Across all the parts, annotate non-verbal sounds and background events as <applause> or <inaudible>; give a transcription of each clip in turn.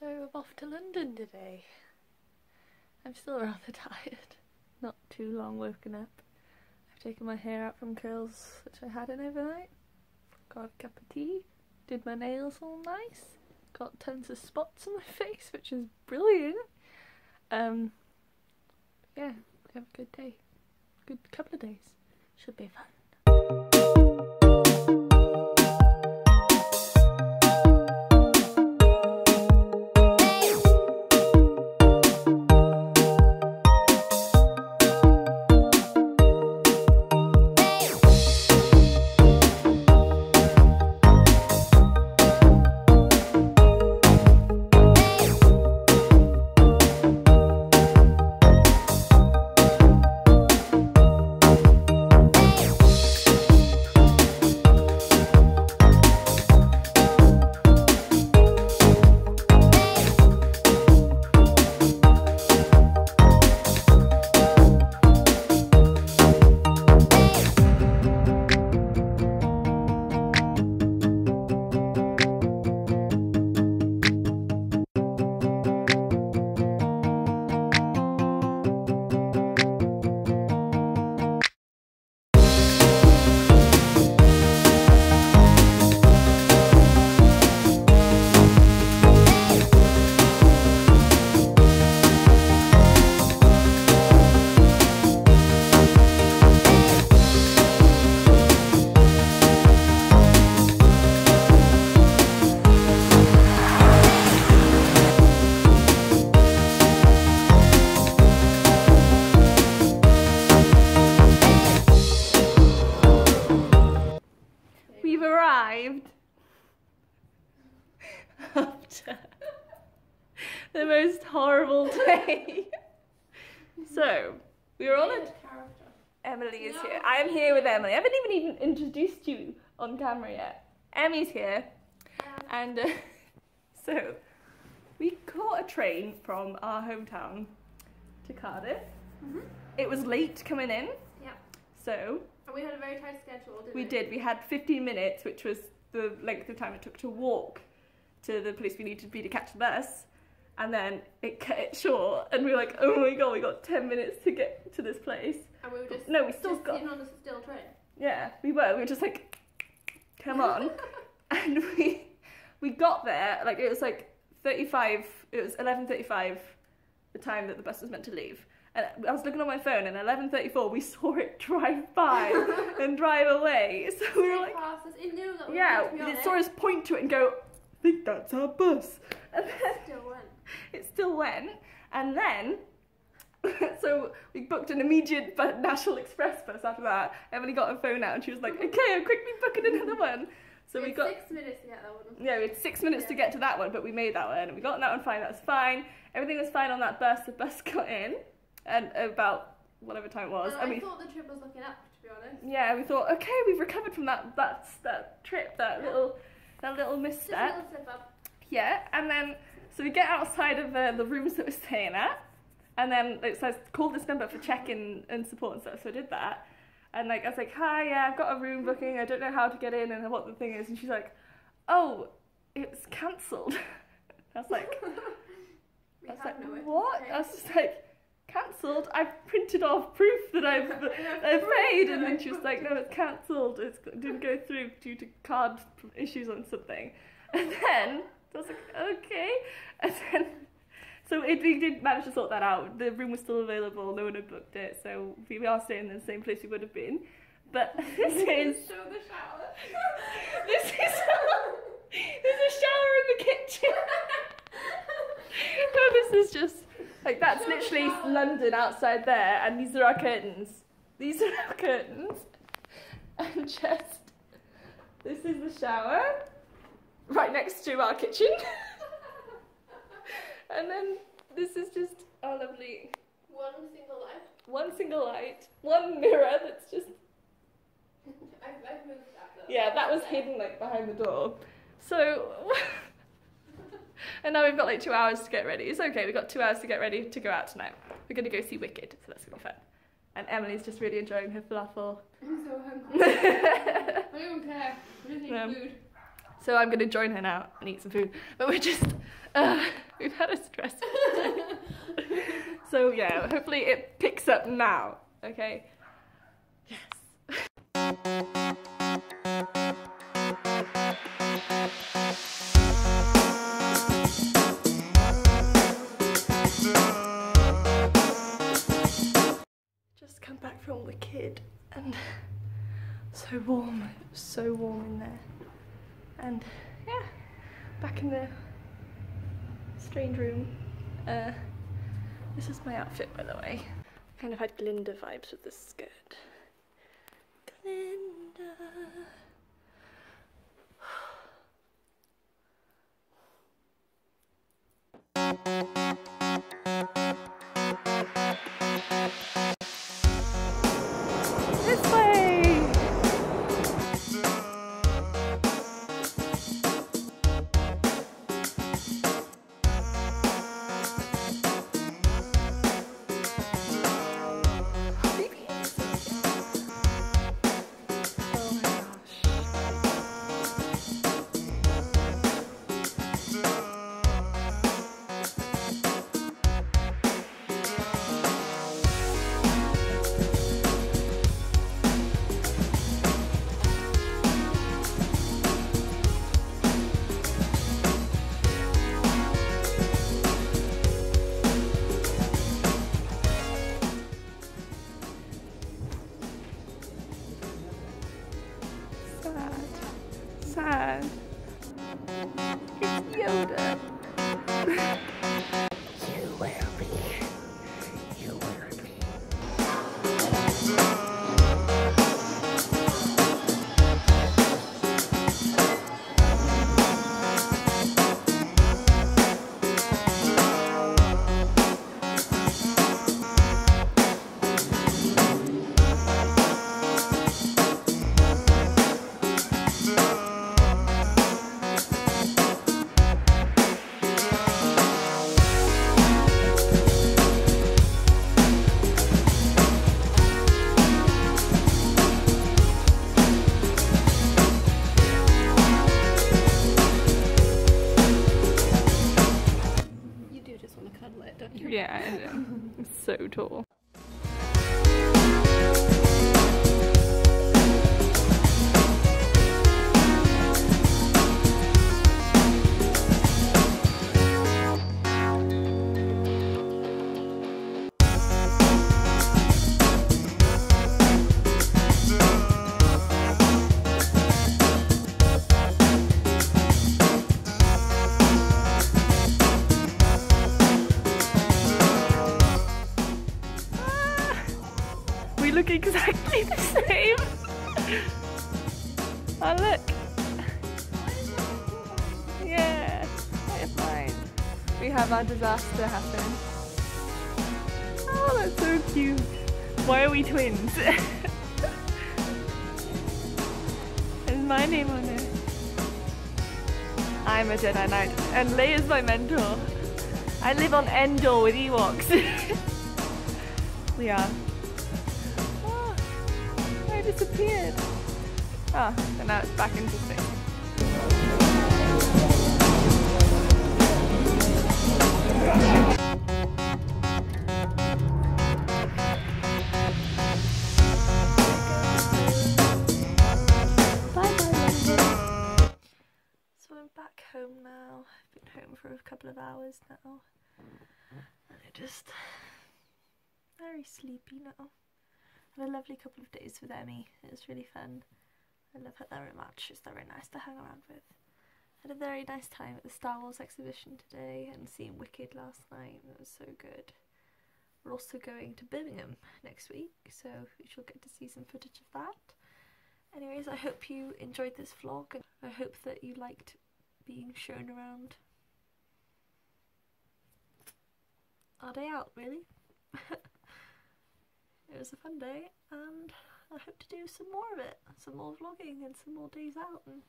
So I'm off to London today. I'm still rather <laughs> tired. Not too long woken up. I've taken my hair out from curls which I had in overnight. Got a cup of tea. Did my nails all nice. Got tons of spots on my <laughs> face, which is brilliant. Um, yeah, have a good day. Good couple of days. Should be fun. Arrived after <laughs> the most horrible day. <laughs> so, we were on a. Emily is here. I am here with Emily. I haven't even, even introduced you on camera yet. Emi's here. And uh, <laughs> so, we caught a train from our hometown to Cardiff. Mhm. It was late coming in, Yeah. so And we had a very tight schedule, didn't we we? did. We had 15 minutes, which was the length of time it took to walk to the place we needed to be to catch the bus. And then it cut it short, and we were like, oh my god, we got 10 minutes to get to this place. And we were just No, we still just got. sitting on a still train. Yeah, we were. We were just like, come on. <laughs> and we we got there, like, it was like 35, it was 11.35, the time that the bus was meant to leave. And I was looking on my phone, and 11.34, we <laughs> saw it drive by <laughs> and drive away. <laughs> So we were like. It knew that we Yeah, were going to be on it saw us point to it and go, I think that's our bus. And then it. Still went. it still went. And then, so we booked an immediate National Express bus after that. Emily got her phone out and she was like, okay, I'm quickly booking another one. So we had got, six minutes to get that one. yeah, we had six minutes to get to that one, but we made that one. And we got that one fine, that was fine. Everything was fine on that bus. The bus got in and about whatever time it was. And and I we, thought the trip was looking up, to be honest. yeah, we thought, okay, we've recovered from that, that, that trip, that Yeah. little, that little Just a misstep. little slip. Yeah, and then so we get outside of uh, the rooms that we're staying at, and then it says call this number for check-in and support and stuff. So I did that, and like I was like, hi, yeah, I've got a room booking. I don't know how to get in and what the thing is, and she's like, oh, it's cancelled. <laughs> I was like, <laughs> I was like, no what? Okay. I was just like, cancelled. I've printed off proof that I've <laughs> I've paid, and then she was like, no, it's cancelled. It didn't go through due to card issues on something. <laughs> And then I was like, okay. <laughs> And then, so it, we did manage to sort that out. The room was still available. No one had booked it, so we are staying in the same place we would have been. But this is Show the shower. this is there's a shower in the kitchen. no, this is just like that's literally. London outside there, and these are our curtains. These are our curtains, and just this is the shower right next to our kitchen, <laughs> and then this is just our lovely One single light. one single light, one mirror that's just <laughs> I've, I've moved that though. yeah that was hidden like behind the door. So. <laughs> And now we've got like two hours to get ready. It's okay, we've got two hours to get ready to go out tonight. We're going to go see Wicked, so that's to be fun. And Emily's just really enjoying her falafel. I'm so hungry. <laughs> I don't care. I just need Yeah. food. so I'm going to join her now and eat some food. But we're just. Uh, <laughs> We've had a stressful <laughs> day. so yeah, hopefully it picks up now. Okay. So warm, it was so warm in there. And yeah, back in the strange room. Uh, this is my outfit, by the way. Kind of had Glinda vibes with this skirt. Glinda. <laughs> so tall. Look exactly the same. <laughs> oh look. Yeah, we're fine. We have our disaster happen. Oh, that's so cute. Why are we twins? <laughs> There's my name on it. I'm a Jedi Knight, and Leia's my mentor. I live on Endor with Ewoks. <laughs> we are. Oh, disappeared. Ah, so now it's back into. So I'm back home now. I've been home for a couple of hours now. And I just very sleepy now. Had a lovely couple of days with Emi. It was really fun. I love her very much. She's very nice to hang around with. Had a very nice time at the Star Wars exhibition today and seeing Wicked last night. It was so good. We're also going to Birmingham next week, so we shall get to see some footage of that. Anyways, I hope you enjoyed this vlog and I hope that you liked being shown around our day out, really. Was a fun day and I hope to do some more of it, some more vlogging and some more days out and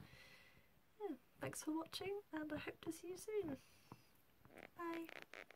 yeah, thanks for watching and I hope to see you soon. Bye.